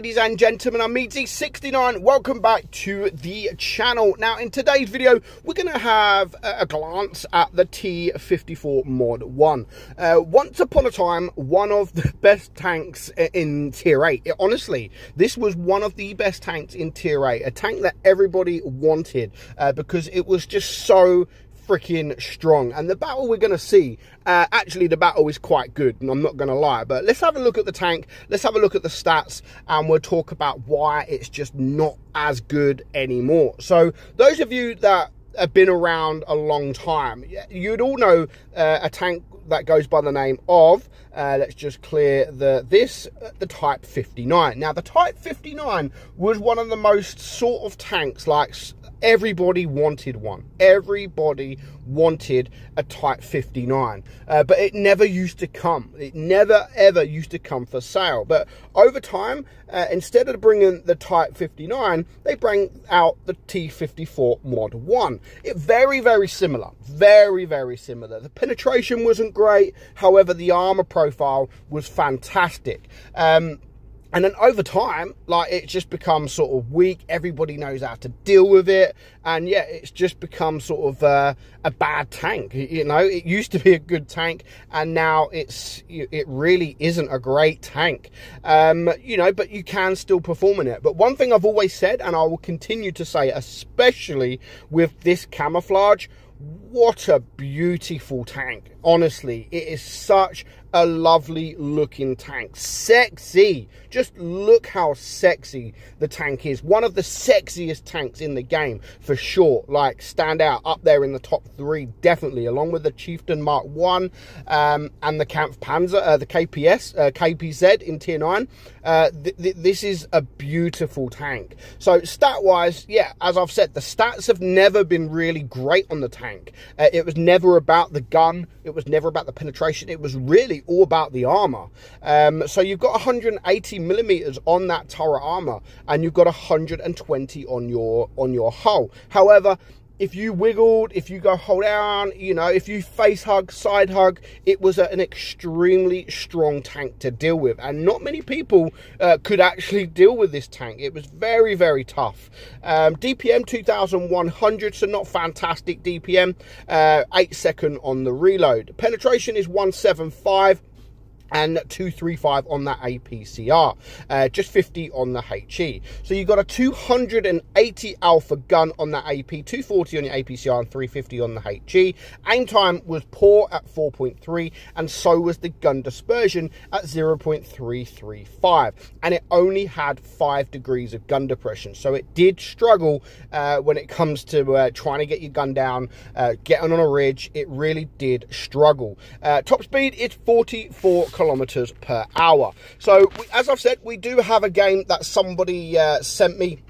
ladies and gentlemen i'm meadsy69 welcome back to the channel. Now in today's video we're going to have a glance at the t54 mod 1 uh, once upon a time one of the best tanks in tier 8 it, honestly this was one of the best tanks in tier 8 a tank that everybody wanted uh, because it was just so freaking strong. And the battle we're going to see, uh, actually, the battle is quite good, and I'm not going to lie. But let's have a look at the tank, let's have a look at the stats, and we'll talk about why it's just not as good anymore. So, those of you that have been around a long time, you'd all know uh, a tank that goes by the name of, uh, let's just clear the this, uh, the Type 59. Now, the Type 59 was one of the most sort of tanks, like everybody wanted one. Everybody wanted a Type 59, uh, but it never used to come. It never ever used to come for sale. But over time, uh, instead of bringing the Type 59, they bring out the T54 Mod 1. It very very similar, very very similar. The penetration wasn't great, however, the armor profile was fantastic. Um, and then over time, like it just becomes sort of weak. Everybody knows how to deal with it, and yeah, it's just become sort of uh, a bad tank. You know, it used to be a good tank, and now it's it really isn't a great tank. Um, you know, but you can still perform in it. But one thing I've always said, and I will continue to say, especially with this camouflage, what a beautiful tank honestly it is such a lovely looking tank. Sexy. Just look how sexy the tank is. One of the sexiest tanks in the game for sure. Like stand out up there in the top three definitely along with the chieftain mark one um, and the Kampfpanzer uh, the kps uh, kpz in tier 9 uh, th th this is a beautiful tank. So stat wise yeah as i've said the stats have never been really great on the tank. Uh, it was never about the gun. It was never about the penetration. It was really all about the armor. Um, so you've got 180 millimeters on that turret armor, and you've got 120 on your on your hull. However, if you wiggled, if you go hold down, you know, if you face hug, side hug, it was an extremely strong tank to deal with. And not many people uh, could actually deal with this tank. It was very, very tough. Um, DPM 2100, so not fantastic DPM. Uh, 8 second on the reload. Penetration is 175 and 235 on that APCR, uh, just 50 on the HE. So you've got a 280 alpha gun on that AP, 240 on your APCR and 350 on the HE. Aim time was poor at 4.3 and so was the gun dispersion at 0.335 and it only had 5 degrees of gun depression. So it did struggle uh, when it comes to uh, trying to get your gun down, uh, getting on a ridge. It really did struggle. Uh, top speed is 44 kilometers per hour. So, as I've said, we do have a game that somebody uh, sent me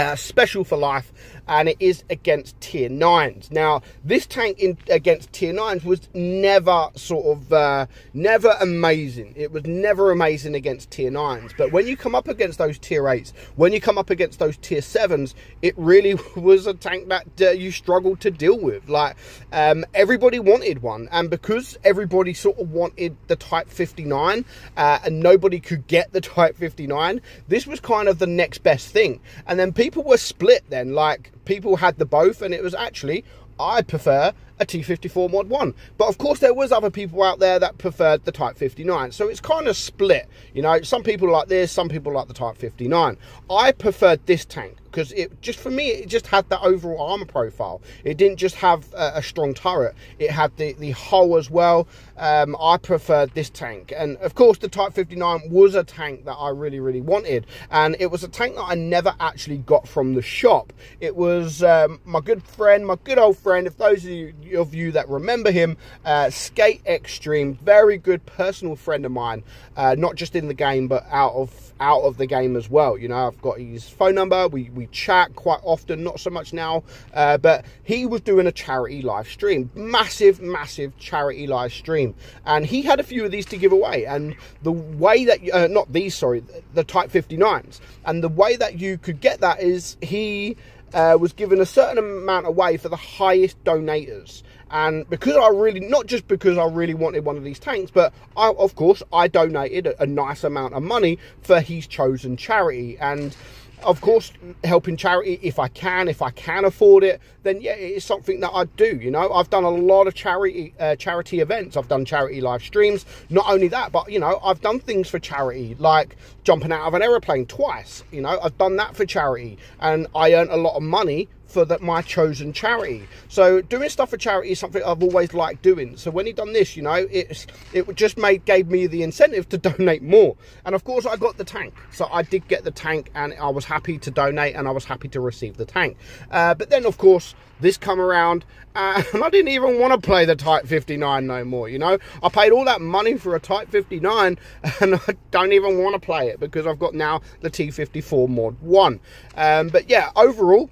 uh, special for life and it is against tier 9s now this tank in against tier 9s was never sort of uh, never amazing. It was never amazing against tier 9s but when you come up against those tier 8s when you come up against those tier 7s it really was a tank that uh, you struggled to deal with. Like um, everybody wanted one. And because everybody sort of wanted the type 59 uh, and nobody could get the type 59 this was kind of the next best thing. And then people were split then like people had the both and it was actually I prefer a T54 Mod 1. But of course, there was other people out there that preferred the Type 59. So it's kind of split. You know, some people like this, some people like the Type 59. I preferred this tank because it just for me it just had that overall armor profile it didn't just have a, a strong turret it had the the hull as well um, i preferred this tank and of course the type 59 was a tank that i really really wanted and it was a tank that i never actually got from the shop it was um, my good friend my good old friend if those of you, of you that remember him uh, skate extreme very good personal friend of mine uh, not just in the game but out of out of the game as well you know i've got his phone number we, we chat quite often, not so much now. Uh, but he was doing a charity live stream, massive, massive charity live stream, and he had a few of these to give away. And the way that uh, not these, sorry, the Type 59s, and the way that you could get that is he uh, was given a certain amount away for the highest donators And because I really, not just because I really wanted one of these tanks, but I, of course, I donated a, a nice amount of money for his chosen charity. And of course, helping charity if I can, if I can afford it, then yeah, it is something that I do. You know, I've done a lot of charity uh, charity events. I've done charity live streams. Not only that, but you know, I've done things for charity, like jumping out of an aeroplane twice. You know, I've done that for charity, and I earned a lot of money for that my chosen charity. So doing stuff for charity is something I've always liked doing. So when he done this, you know, it's it just made gave me the incentive to donate more. And of course I got the tank. So I did get the tank and I was happy to donate and I was happy to receive the tank. Uh, but then of course this come around uh, and I didn't even want to play the Type 59 no more, you know. I paid all that money for a Type 59 and I don't even want to play it because I've got now the T54 Mod 1. Um, but yeah, overall,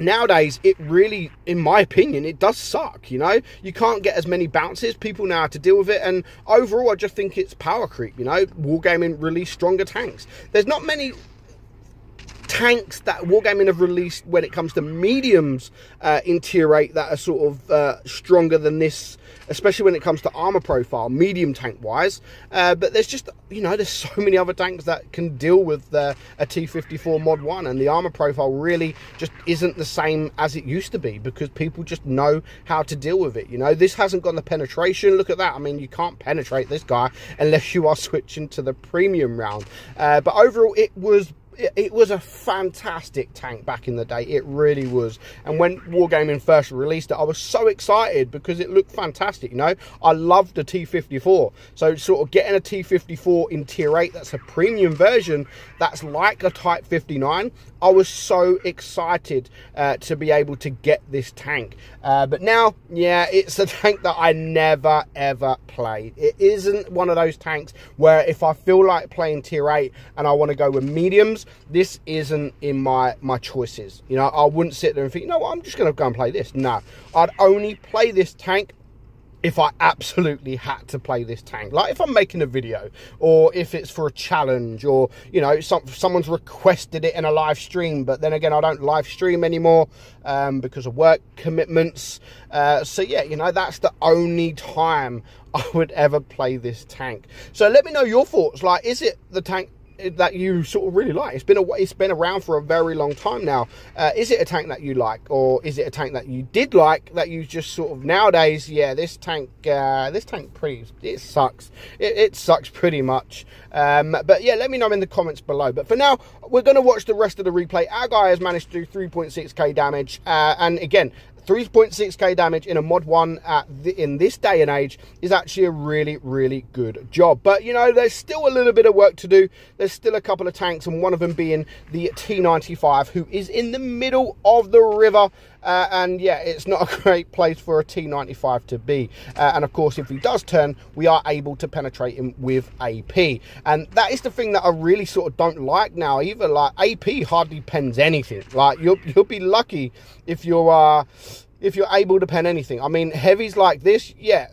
nowadays it really in my opinion it does suck you know? You can't get as many bounces. People know how to deal with it. And overall i just think it's power creep you know? Wargaming release stronger tanks. There's not many tanks that wargaming have released when it comes to mediums uh, in tier 8 that are sort of uh, stronger than this especially when it comes to armor profile, medium tank wise. Uh, but there's just, you know, there's so many other tanks that can deal with uh, a T54 Mod 1, and the armor profile really just isn't the same as it used to be because people just know how to deal with it. You know, this hasn't got the penetration. Look at that. I mean, you can't penetrate this guy unless you are switching to the premium round. Uh, but overall, it was it, was a fantastic tank back in the day. It really was. And when Wargaming first released it, I was so excited because it looked fantastic. You know, I loved the T54. So sort of getting a T54 in Tier 8, that's a premium version, that's like a Type 59. I was so excited uh, to be able to get this tank. Uh, but now, yeah, it's a tank that I never ever played. It isn't one of those tanks where if I feel like playing Tier 8 and I want to go with mediums, this isn't in my my choices. You know, I wouldn't sit there and think, you know I'm just going to go and play this. No, I'd only play this tank if I absolutely had to play this tank. Like if I'm making a video or if it's for a challenge or, you know, some, someone's requested it in a live stream, but then again, I don't live stream anymore um, because of work commitments. Uh, so yeah, you know, that's the only time I would ever play this tank. So let me know your thoughts. Like, is it the tank that you sort of really like? It's been a, it's been around for a very long time now. Uh, is it a tank that you like, or is it a tank that you did like that you just sort of nowadays? Yeah, this tank, uh, this tank pretty it sucks. It, it sucks pretty much. Um, but yeah, let me know in the comments below. But for now, we're going to watch the rest of the replay. Our guy has managed to do 3.6k damage, uh, and again, 3.6k damage in a mod 1 the, in this day and age is actually a really really good job. But you know there's still a little bit of work to do. There's still a couple of tanks and one of them being the t95 who is in the middle of the river uh, and yeah, it's not a great place for a T95 to be. Uh, and of course, if he does turn, we are able to penetrate him with AP. And that is the thing that I really sort of don't like now either. Like AP hardly pens anything. Like you'll you'll be lucky if you're uh, if you're able to pen anything. I mean, heavies like this, yeah,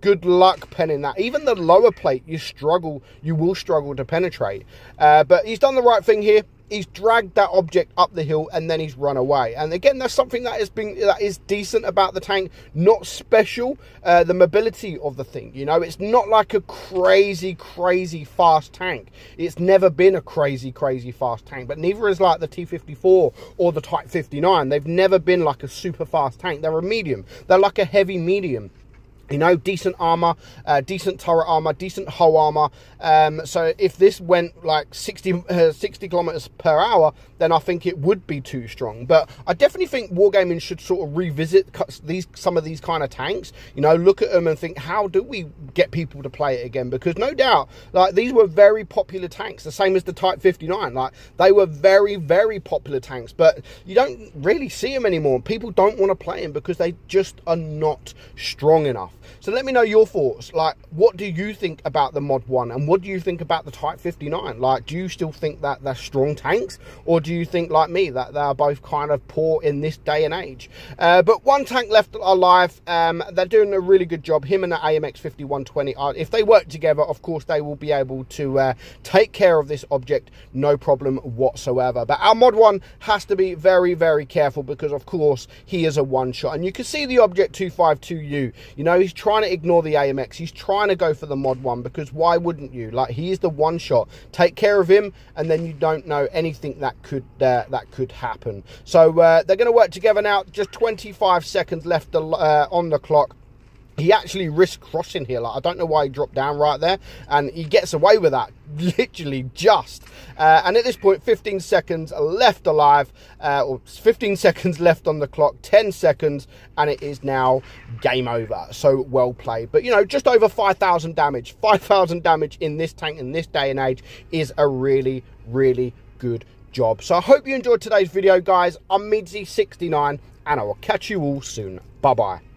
good luck penning that. Even the lower plate, you struggle, you will struggle to penetrate. Uh, but he's done the right thing here he's dragged that object up the hill and then he's run away. And again, that's something that has been that is decent about the tank, not special. Uh, the mobility of the thing, you know, it's not like a crazy, crazy fast tank. It's never been a crazy, crazy fast tank, but neither is like the T54 or the Type 59. They've never been like a super fast tank. They're a medium. They're like a heavy medium you know, decent armor, uh, decent turret armor, decent hull armor. Um, so if this went like 60, uh, 60 kilometers per hour, then I think it would be too strong. But I definitely think Wargaming should sort of revisit these some of these kind of tanks. You know, look at them and think, how do we get people to play it again? Because no doubt, like these were very popular tanks, the same as the Type 59. Like they were very, very popular tanks, but you don't really see them anymore. People don't want to play them because they just are not strong enough. So let me know your thoughts. Like, what do you think about the Mod 1? And what do you think about the Type 59? Like, do you still think that they're strong tanks? Or do you think, like me, that they're both kind of poor in this day and age? Uh, but one tank left alive. Um, they're doing a really good job. Him and the AMX 5120, are, if they work together, of course, they will be able to uh, take care of this object, no problem whatsoever. But our Mod 1 has to be very, very careful because, of course, he is a one-shot. And you can see the Object 252U. You know, he's trying to ignore the AMX. He's trying to go for the Mod 1 because why wouldn't you? Like, he is the one-shot. Take care of him, and then you don't know anything that could uh, that could happen. So uh, they're going to work together now. Just 25 seconds left uh, on the clock he actually risked crossing here. Like I don't know why he dropped down right there, and he gets away with that literally just. Uh, and at this point, 15 seconds left alive, uh, or 15 seconds left on the clock, 10 seconds, and it is now game over. So well played. But you know, just over 5,000 damage. 5,000 damage in this tank in this day and age is a really, really good job. So I hope you enjoyed today's video, guys. I'm Meadsy69, and I will catch you all soon. Bye bye.